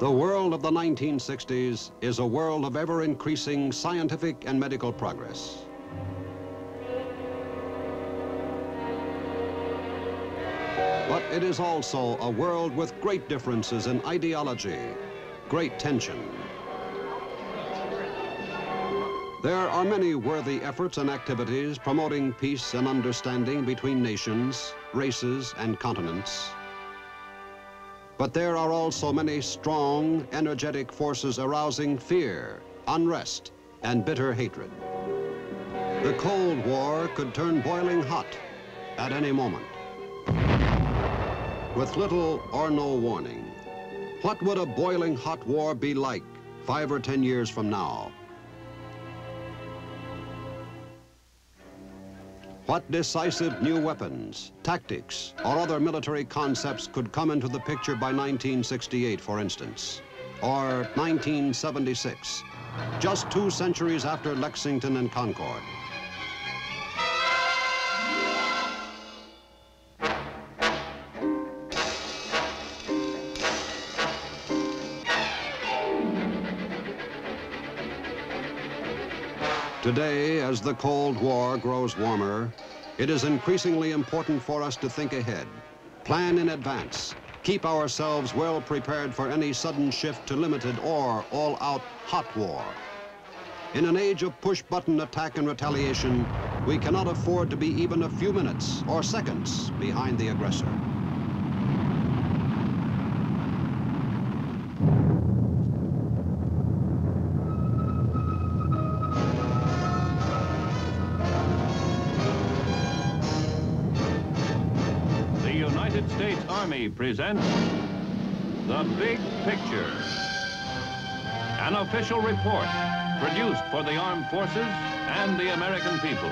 The world of the 1960s is a world of ever-increasing scientific and medical progress. But it is also a world with great differences in ideology, great tension. There are many worthy efforts and activities promoting peace and understanding between nations, races, and continents. But there are also many strong, energetic forces arousing fear, unrest, and bitter hatred. The Cold War could turn boiling hot at any moment. With little or no warning, what would a boiling hot war be like five or ten years from now? What decisive new weapons, tactics, or other military concepts could come into the picture by 1968, for instance, or 1976, just two centuries after Lexington and Concord? Today, as the Cold War grows warmer, it is increasingly important for us to think ahead, plan in advance, keep ourselves well prepared for any sudden shift to limited or all-out hot war. In an age of push-button attack and retaliation, we cannot afford to be even a few minutes or seconds behind the aggressor. Army presents The Big Picture. An official report produced for the armed forces and the American people.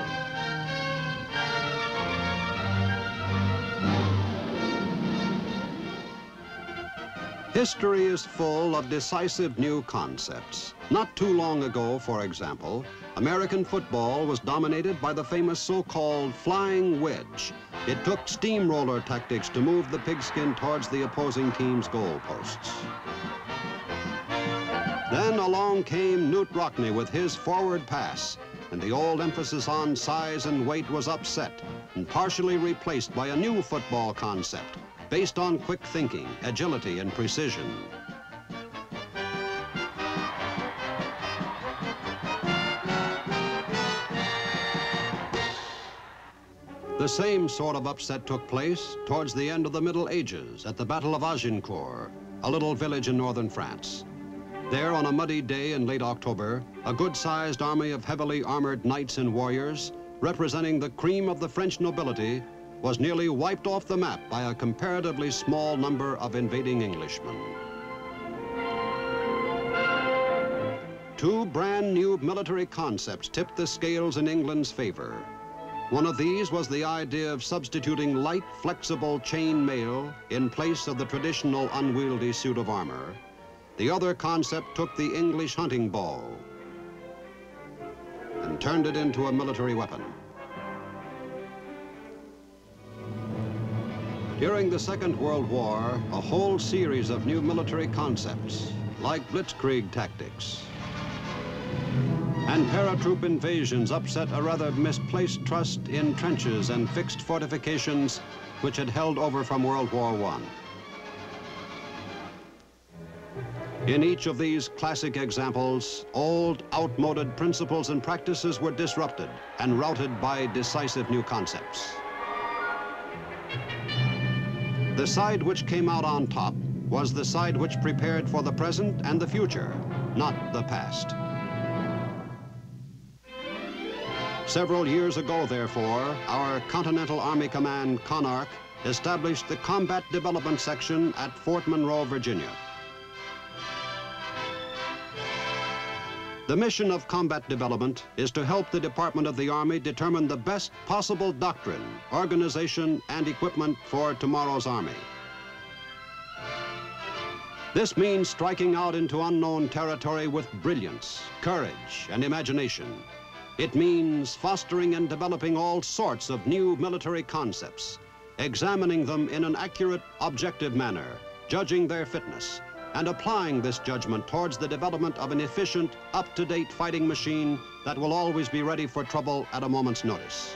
History is full of decisive new concepts. Not too long ago, for example, American football was dominated by the famous so-called flying wedge, it took steamroller tactics to move the pigskin towards the opposing team's goalposts. Then along came Knute Rockne with his forward pass, and the old emphasis on size and weight was upset and partially replaced by a new football concept based on quick thinking, agility, and precision. The same sort of upset took place towards the end of the Middle Ages at the Battle of Agincourt, a little village in northern France. There, on a muddy day in late October, a good-sized army of heavily armored knights and warriors, representing the cream of the French nobility, was nearly wiped off the map by a comparatively small number of invading Englishmen. Two brand new military concepts tipped the scales in England's favor. One of these was the idea of substituting light, flexible chain mail in place of the traditional unwieldy suit of armor. The other concept took the English hunting bow and turned it into a military weapon. During the Second World War, a whole series of new military concepts, like blitzkrieg tactics, and paratroop invasions upset a rather misplaced trust in trenches and fixed fortifications which had held over from World War I. In each of these classic examples, old, outmoded principles and practices were disrupted and routed by decisive new concepts. The side which came out on top was the side which prepared for the present and the future, not the past. Several years ago, therefore, our Continental Army Command, CONARC, established the Combat Development Section at Fort Monroe, Virginia. The mission of combat development is to help the Department of the Army determine the best possible doctrine, organization, and equipment for tomorrow's Army. This means striking out into unknown territory with brilliance, courage, and imagination it means fostering and developing all sorts of new military concepts, examining them in an accurate, objective manner, judging their fitness, and applying this judgment towards the development of an efficient, up-to-date fighting machine that will always be ready for trouble at a moment's notice.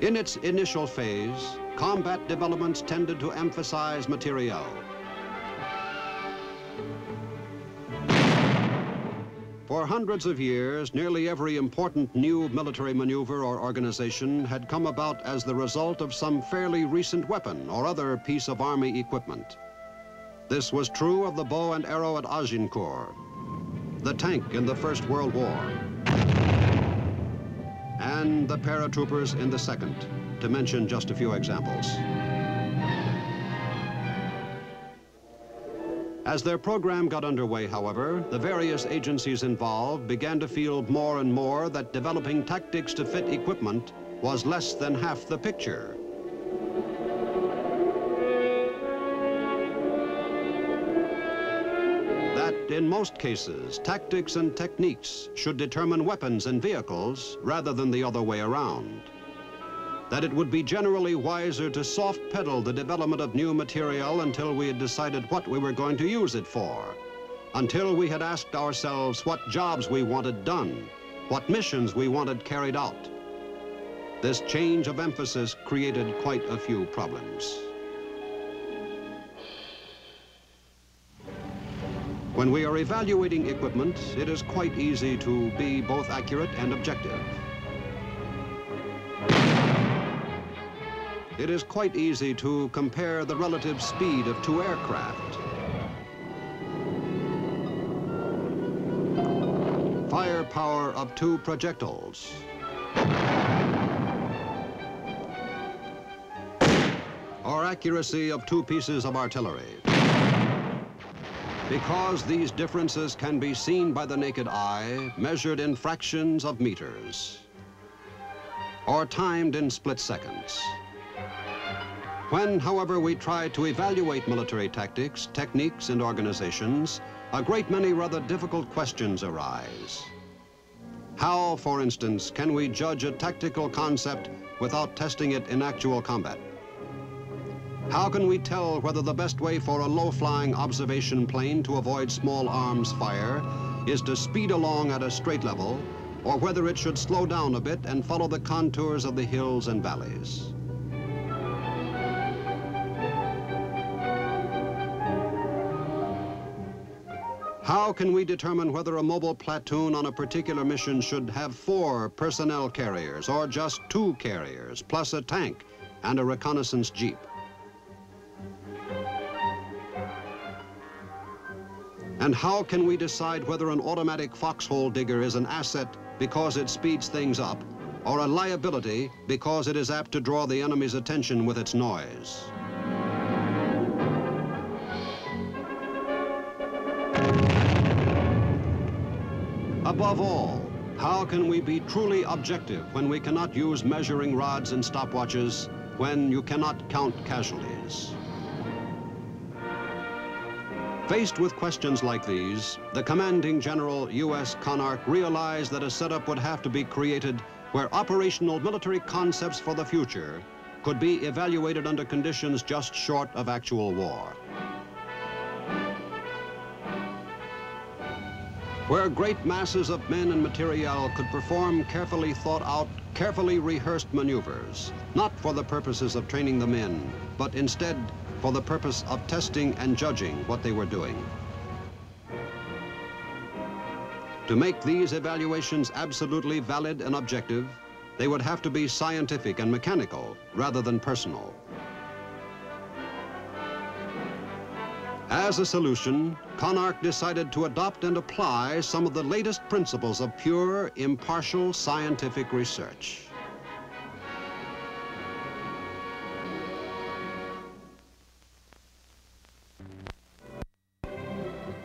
In its initial phase, combat developments tended to emphasize materiel. For hundreds of years, nearly every important new military maneuver or organization had come about as the result of some fairly recent weapon or other piece of Army equipment. This was true of the bow and arrow at Agincourt, the tank in the First World War, and the paratroopers in the Second, to mention just a few examples. As their program got underway, however, the various agencies involved began to feel more and more that developing tactics to fit equipment was less than half the picture. That in most cases, tactics and techniques should determine weapons and vehicles rather than the other way around that it would be generally wiser to soft pedal the development of new material until we had decided what we were going to use it for, until we had asked ourselves what jobs we wanted done, what missions we wanted carried out. This change of emphasis created quite a few problems. When we are evaluating equipment, it is quite easy to be both accurate and objective. It is quite easy to compare the relative speed of two aircraft. Firepower of two projectiles. Or accuracy of two pieces of artillery. Because these differences can be seen by the naked eye, measured in fractions of meters, or timed in split seconds. When, however, we try to evaluate military tactics, techniques, and organizations, a great many rather difficult questions arise. How, for instance, can we judge a tactical concept without testing it in actual combat? How can we tell whether the best way for a low-flying observation plane to avoid small arms fire is to speed along at a straight level, or whether it should slow down a bit and follow the contours of the hills and valleys? How can we determine whether a mobile platoon on a particular mission should have four personnel carriers or just two carriers, plus a tank and a reconnaissance jeep? And how can we decide whether an automatic foxhole digger is an asset because it speeds things up or a liability because it is apt to draw the enemy's attention with its noise? Above all, how can we be truly objective when we cannot use measuring rods and stopwatches, when you cannot count casualties? Faced with questions like these, the commanding general, U.S. CONARC, realized that a setup would have to be created where operational military concepts for the future could be evaluated under conditions just short of actual war. Where great masses of men and materiel could perform carefully thought out, carefully rehearsed maneuvers, not for the purposes of training the men, but instead for the purpose of testing and judging what they were doing. To make these evaluations absolutely valid and objective, they would have to be scientific and mechanical rather than personal. As a solution, CONARC decided to adopt and apply some of the latest principles of pure, impartial scientific research.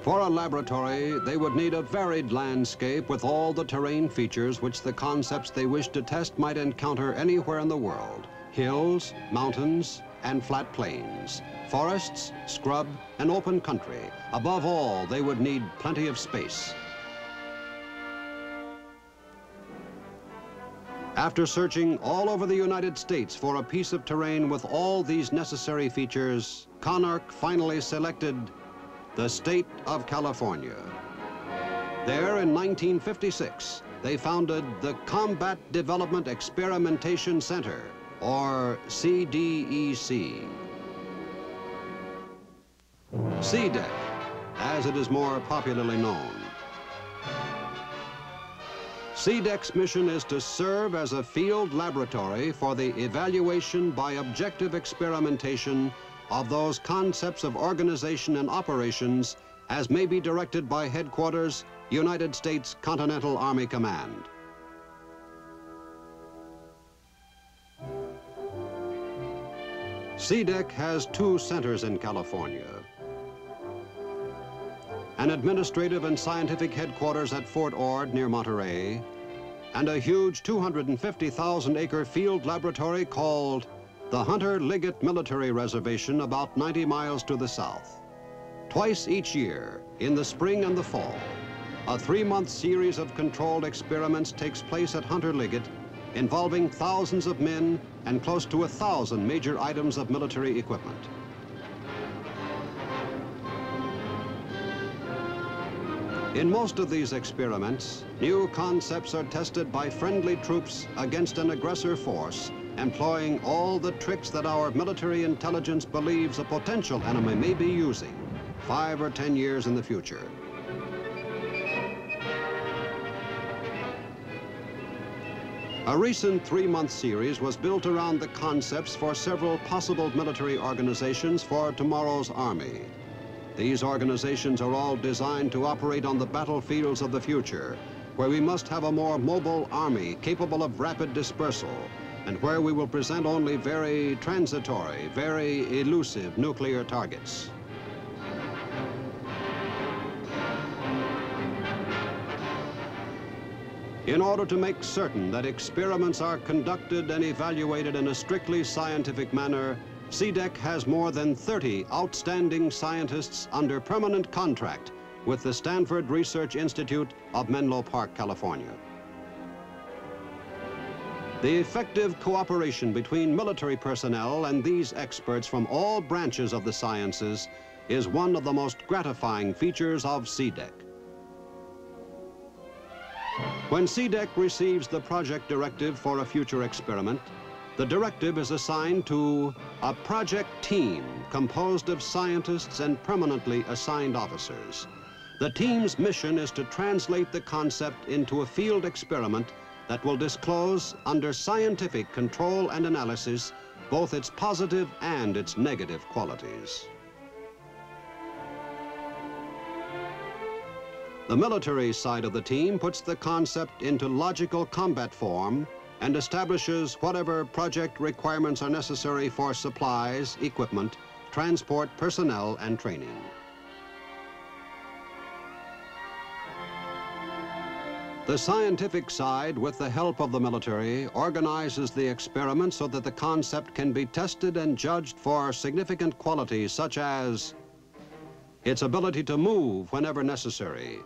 For a laboratory, they would need a varied landscape with all the terrain features which the concepts they wished to test might encounter anywhere in the world. Hills, mountains, and flat plains, forests, scrub, and open country. Above all, they would need plenty of space. After searching all over the United States for a piece of terrain with all these necessary features, CONARC finally selected the state of California. There in 1956, they founded the Combat Development Experimentation Center, or CDEC. CDEC, as it is more popularly known. CDEC's mission is to serve as a field laboratory for the evaluation by objective experimentation of those concepts of organization and operations as may be directed by Headquarters, United States Continental Army Command. CDEC has two centers in California. An administrative and scientific headquarters at Fort Ord near Monterey, and a huge 250,000 acre field laboratory called the Hunter Liggett Military Reservation about 90 miles to the south. Twice each year, in the spring and the fall, a three-month series of controlled experiments takes place at Hunter Liggett involving thousands of men and close to a thousand major items of military equipment. In most of these experiments, new concepts are tested by friendly troops against an aggressor force, employing all the tricks that our military intelligence believes a potential enemy may be using five or ten years in the future. A recent three-month series was built around the concepts for several possible military organizations for tomorrow's Army. These organizations are all designed to operate on the battlefields of the future, where we must have a more mobile army capable of rapid dispersal, and where we will present only very transitory, very elusive nuclear targets. In order to make certain that experiments are conducted and evaluated in a strictly scientific manner, CDEC has more than 30 outstanding scientists under permanent contract with the Stanford Research Institute of Menlo Park, California. The effective cooperation between military personnel and these experts from all branches of the sciences is one of the most gratifying features of CDEC. When CDEC receives the project directive for a future experiment, the directive is assigned to a project team composed of scientists and permanently assigned officers. The team's mission is to translate the concept into a field experiment that will disclose under scientific control and analysis both its positive and its negative qualities. The military side of the team puts the concept into logical combat form and establishes whatever project requirements are necessary for supplies, equipment, transport, personnel, and training. The scientific side, with the help of the military, organizes the experiment so that the concept can be tested and judged for significant qualities such as its ability to move whenever necessary,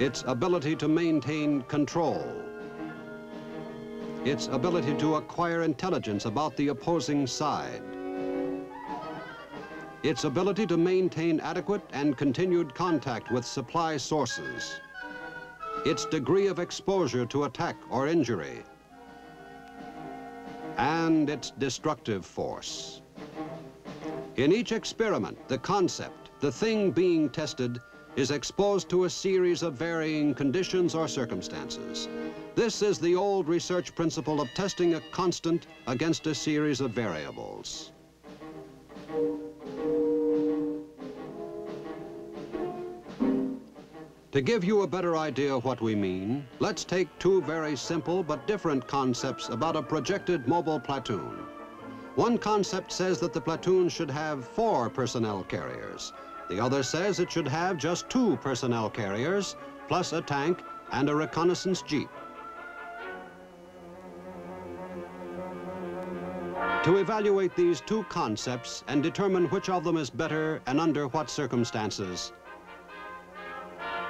its ability to maintain control, its ability to acquire intelligence about the opposing side, its ability to maintain adequate and continued contact with supply sources, its degree of exposure to attack or injury, and its destructive force. In each experiment, the concept, the thing being tested, is exposed to a series of varying conditions or circumstances. This is the old research principle of testing a constant against a series of variables. To give you a better idea of what we mean, let's take two very simple but different concepts about a projected mobile platoon. One concept says that the platoon should have four personnel carriers, the other says it should have just two personnel carriers, plus a tank and a reconnaissance jeep. To evaluate these two concepts and determine which of them is better and under what circumstances,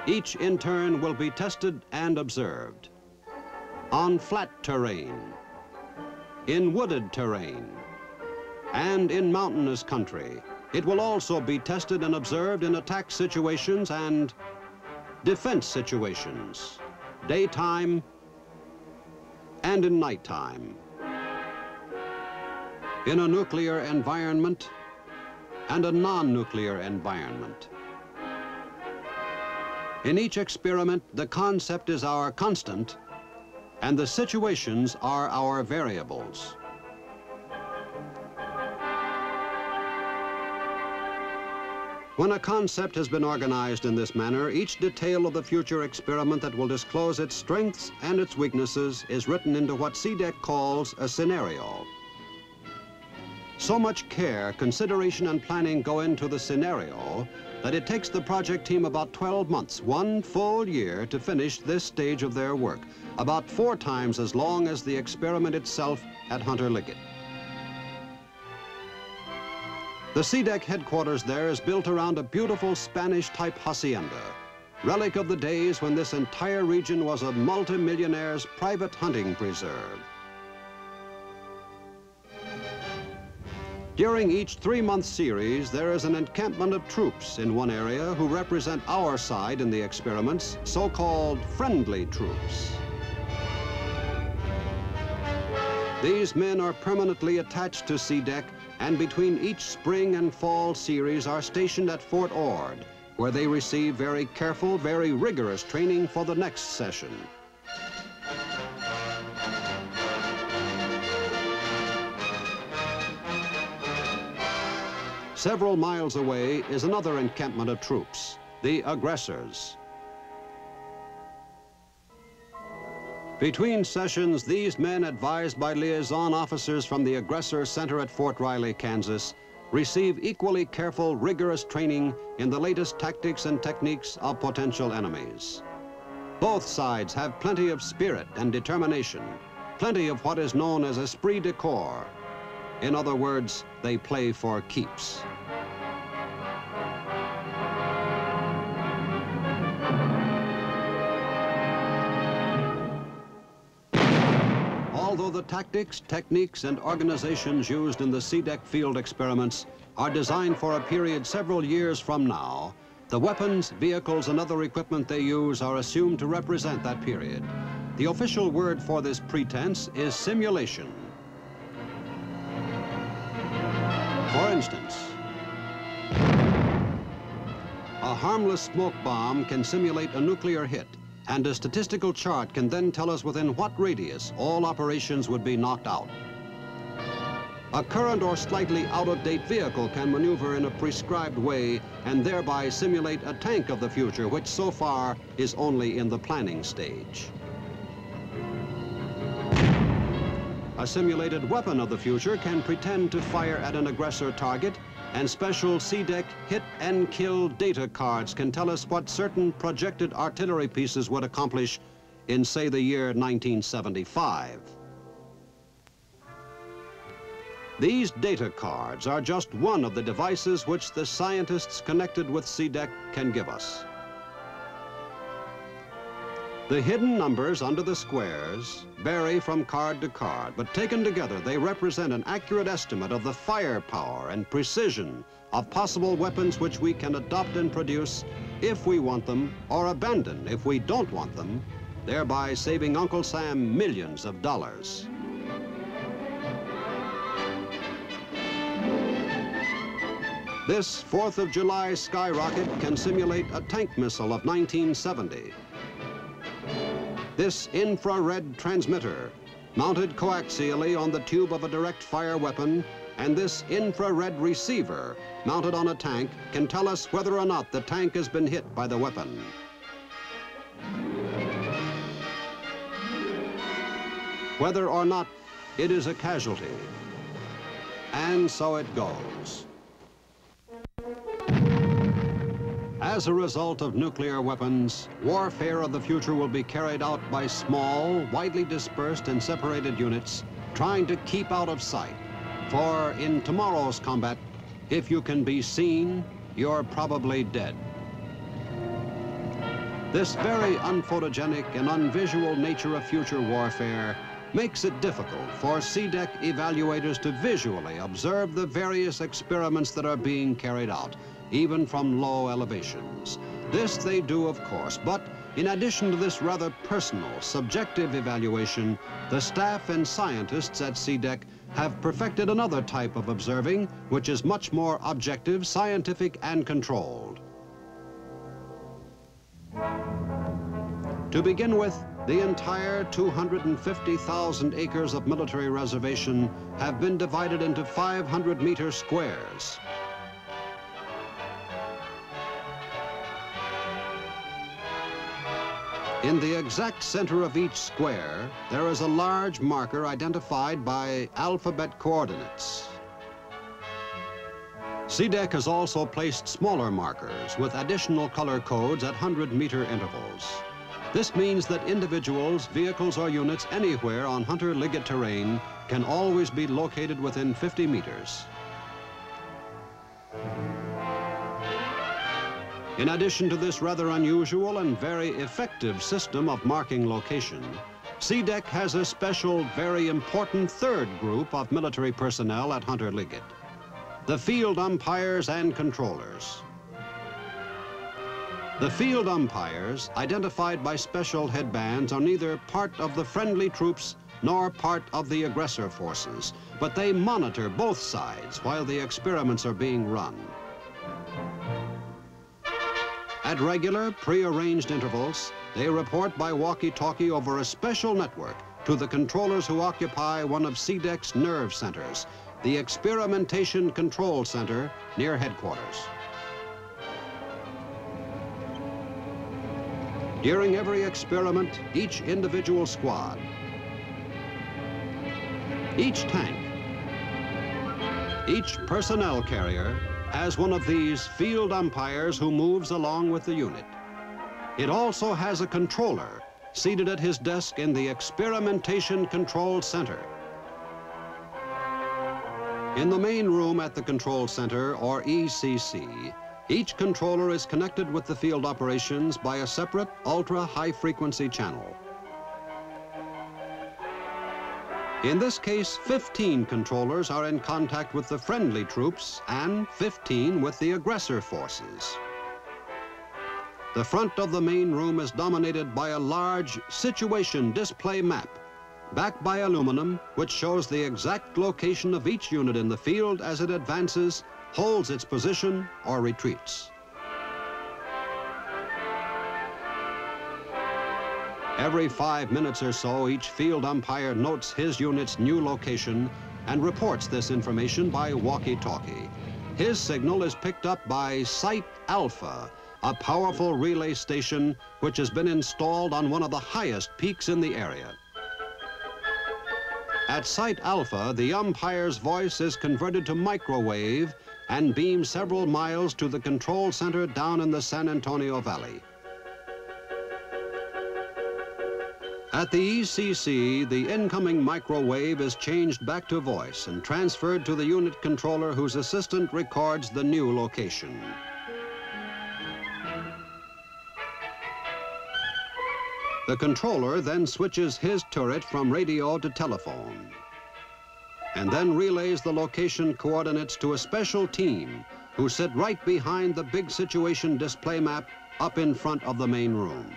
each in turn will be tested and observed. on flat terrain, in wooded terrain, and in mountainous country. It will also be tested and observed in attack situations and defense situations, daytime and in nighttime. In a nuclear environment and a non-nuclear environment. In each experiment, the concept is our constant and the situations are our variables. When a concept has been organized in this manner, each detail of the future experiment that will disclose its strengths and its weaknesses is written into what CDEC calls a scenario. So much care, consideration, and planning go into the scenario that it takes the project team about 12 months, one full year, to finish this stage of their work, about four times as long as the experiment itself at Hunter Liggett. The CDEC headquarters there is built around a beautiful Spanish-type hacienda, relic of the days when this entire region was a multimillionaire's private hunting preserve. During each three-month series, there is an encampment of troops in one area who represent our side in the experiments, so-called friendly troops. These men are permanently attached to CDEC and between each spring and fall series are stationed at Fort Ord, where they receive very careful, very rigorous training for the next session. Several miles away is another encampment of troops, the aggressors. Between sessions, these men, advised by liaison officers from the Aggressor Center at Fort Riley, Kansas, receive equally careful, rigorous training in the latest tactics and techniques of potential enemies. Both sides have plenty of spirit and determination, plenty of what is known as esprit de corps. In other words, they play for keeps. The tactics, techniques, and organizations used in the CDEC field experiments are designed for a period several years from now, the weapons, vehicles, and other equipment they use are assumed to represent that period. The official word for this pretense is simulation. For instance, a harmless smoke bomb can simulate a nuclear hit and a statistical chart can then tell us within what radius all operations would be knocked out. A current or slightly out-of-date vehicle can maneuver in a prescribed way and thereby simulate a tank of the future, which so far is only in the planning stage. A simulated weapon of the future can pretend to fire at an aggressor target and special CDEC hit and kill data cards can tell us what certain projected artillery pieces would accomplish in, say, the year 1975. These data cards are just one of the devices which the scientists connected with CDEC can give us. The hidden numbers under the squares vary from card to card, but taken together, they represent an accurate estimate of the firepower and precision of possible weapons which we can adopt and produce if we want them, or abandon if we don't want them, thereby saving Uncle Sam millions of dollars. This 4th of July skyrocket can simulate a tank missile of 1970 this infrared transmitter, mounted coaxially on the tube of a direct fire weapon, and this infrared receiver, mounted on a tank, can tell us whether or not the tank has been hit by the weapon. Whether or not it is a casualty. And so it goes. As a result of nuclear weapons, warfare of the future will be carried out by small, widely dispersed and separated units trying to keep out of sight. For in tomorrow's combat, if you can be seen, you're probably dead. This very unphotogenic and unvisual nature of future warfare makes it difficult for CDEC evaluators to visually observe the various experiments that are being carried out, even from low elevations. This they do, of course, but in addition to this rather personal, subjective evaluation, the staff and scientists at CDEC have perfected another type of observing, which is much more objective, scientific, and controlled. To begin with, the entire 250,000 acres of military reservation have been divided into 500 meter squares. In the exact center of each square, there is a large marker identified by alphabet coordinates. CDEC has also placed smaller markers with additional color codes at 100-meter intervals. This means that individuals, vehicles, or units anywhere on Hunter Liggett terrain can always be located within 50 meters. In addition to this rather unusual and very effective system of marking location, CDEC has a special, very important third group of military personnel at Hunter Liggett, the field umpires and controllers. The field umpires, identified by special headbands, are neither part of the friendly troops nor part of the aggressor forces, but they monitor both sides while the experiments are being run. At regular, prearranged intervals, they report by walkie-talkie over a special network to the controllers who occupy one of CDEC's nerve centers, the Experimentation Control Center near headquarters. During every experiment, each individual squad, each tank, each personnel carrier has one of these field umpires who moves along with the unit. It also has a controller seated at his desk in the Experimentation Control Center. In the main room at the Control Center, or ECC, each controller is connected with the field operations by a separate ultra-high frequency channel. In this case, 15 controllers are in contact with the friendly troops and 15 with the aggressor forces. The front of the main room is dominated by a large situation display map, backed by aluminum, which shows the exact location of each unit in the field as it advances, holds its position, or retreats. Every five minutes or so, each field umpire notes his unit's new location and reports this information by walkie-talkie. His signal is picked up by Site Alpha, a powerful relay station which has been installed on one of the highest peaks in the area. At Site Alpha, the umpire's voice is converted to microwave and beamed several miles to the control center down in the San Antonio Valley. At the ECC, the incoming microwave is changed back to voice and transferred to the unit controller whose assistant records the new location. The controller then switches his turret from radio to telephone and then relays the location coordinates to a special team who sit right behind the big situation display map up in front of the main room.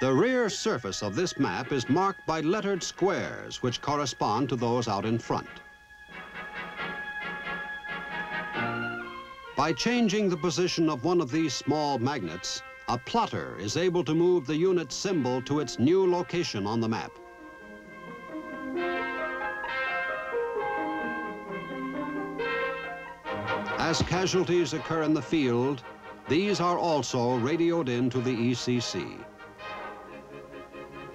The rear surface of this map is marked by lettered squares which correspond to those out in front. By changing the position of one of these small magnets, a plotter is able to move the unit symbol to its new location on the map. As casualties occur in the field, these are also radioed in to the ECC.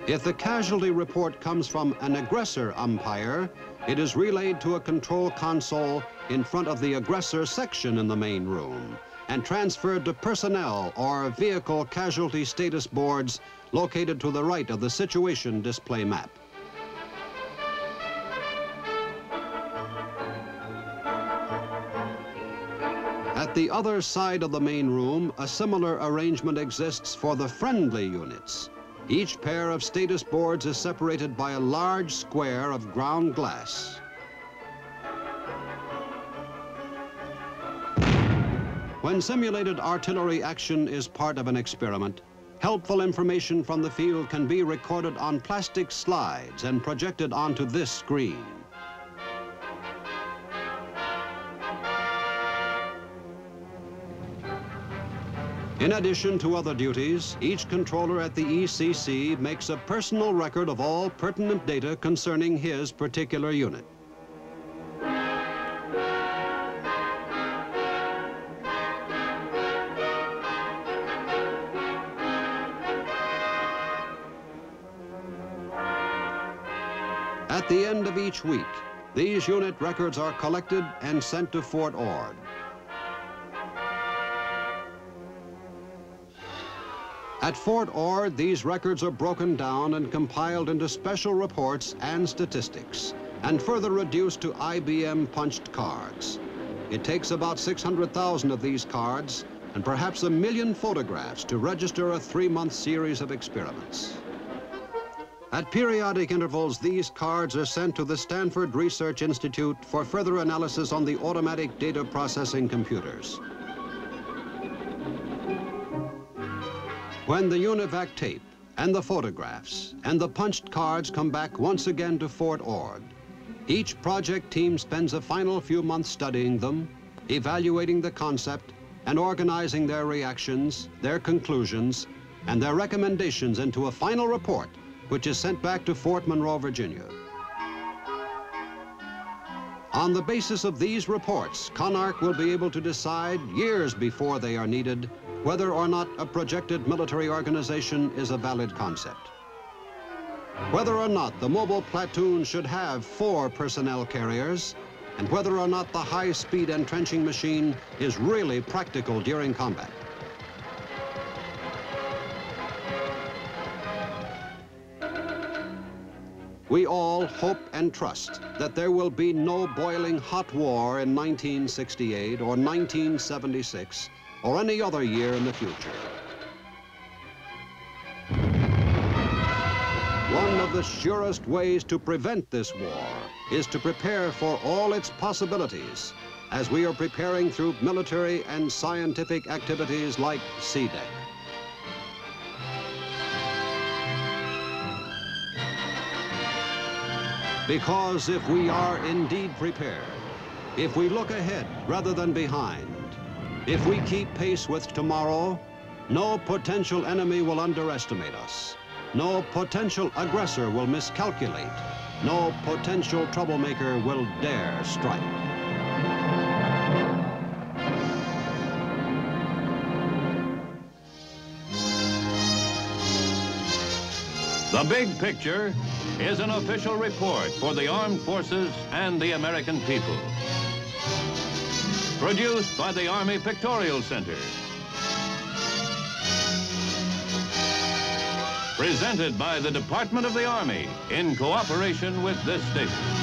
If the casualty report comes from an aggressor umpire, it is relayed to a control console in front of the aggressor section in the main room and transferred to personnel or vehicle casualty status boards located to the right of the situation display map. At the other side of the main room, a similar arrangement exists for the friendly units. Each pair of status boards is separated by a large square of ground glass. When simulated artillery action is part of an experiment, helpful information from the field can be recorded on plastic slides and projected onto this screen. In addition to other duties, each controller at the ECC makes a personal record of all pertinent data concerning his particular unit. At the end of each week, these unit records are collected and sent to Fort Ord. At Fort Ord, these records are broken down and compiled into special reports and statistics, and further reduced to IBM punched cards. It takes about 600,000 of these cards and perhaps a million photographs to register a three-month series of experiments. At periodic intervals, these cards are sent to the Stanford Research Institute for further analysis on the automatic data processing computers. When the UNIVAC tape and the photographs and the punched cards come back once again to Fort Ord, each project team spends a final few months studying them, evaluating the concept, and organizing their reactions, their conclusions, and their recommendations into a final report, which is sent back to Fort Monroe, Virginia. On the basis of these reports, CONARC will be able to decide years before they are needed whether or not a projected military organization is a valid concept. Whether or not the mobile platoon should have four personnel carriers, and whether or not the high-speed entrenching machine is really practical during combat. We all hope and trust that there will be no boiling hot war in 1968 or 1976 or any other year in the future. One of the surest ways to prevent this war is to prepare for all its possibilities as we are preparing through military and scientific activities like CDEC. Because if we are indeed prepared, if we look ahead rather than behind, if we keep pace with tomorrow, no potential enemy will underestimate us. No potential aggressor will miscalculate. No potential troublemaker will dare strike. The Big Picture is an official report for the armed forces and the American people. Produced by the Army Pictorial Center. Presented by the Department of the Army in cooperation with this station.